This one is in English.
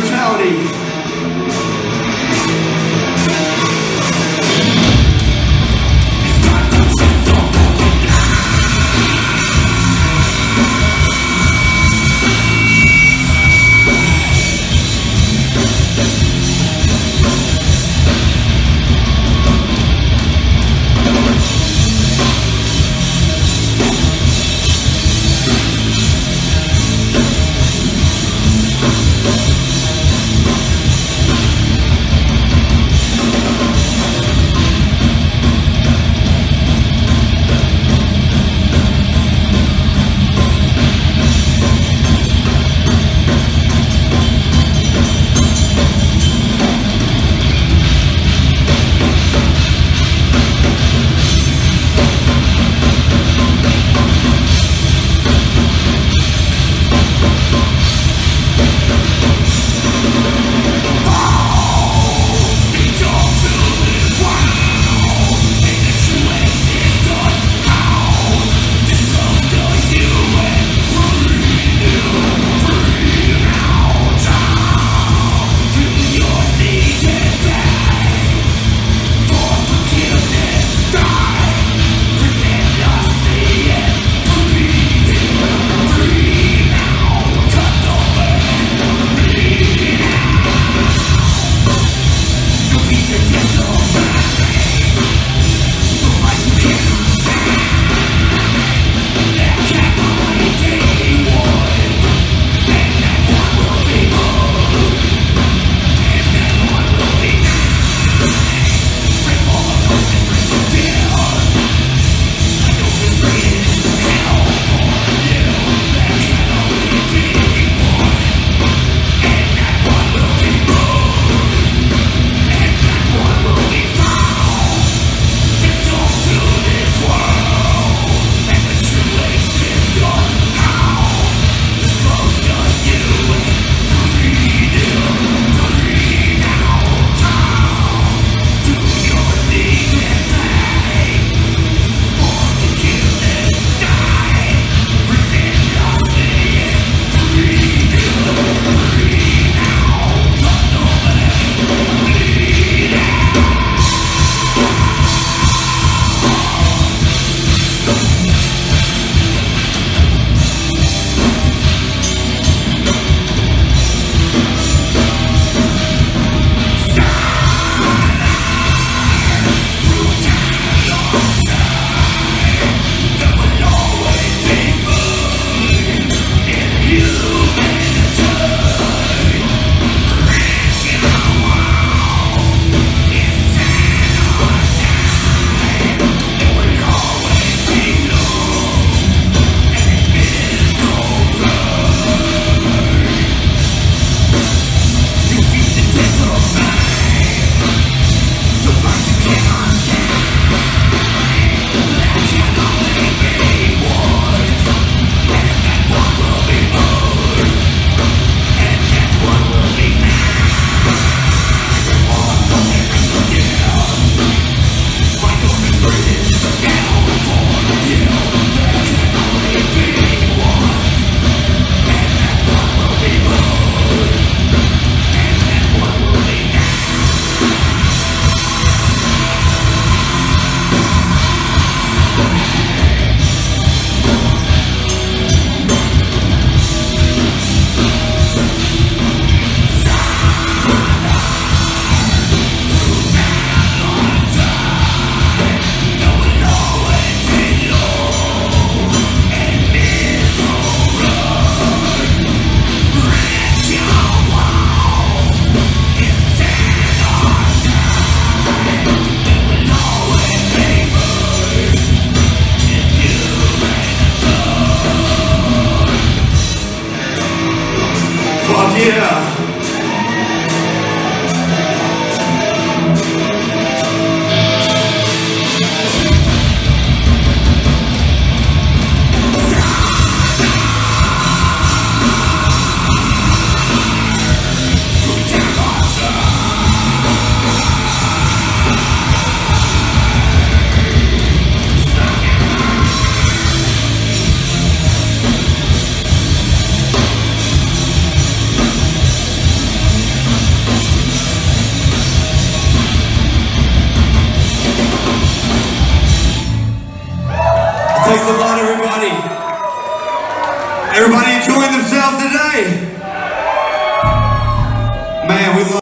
brutality. Fuck Família Thanks a lot, everybody. Everybody enjoying themselves today? Man, we love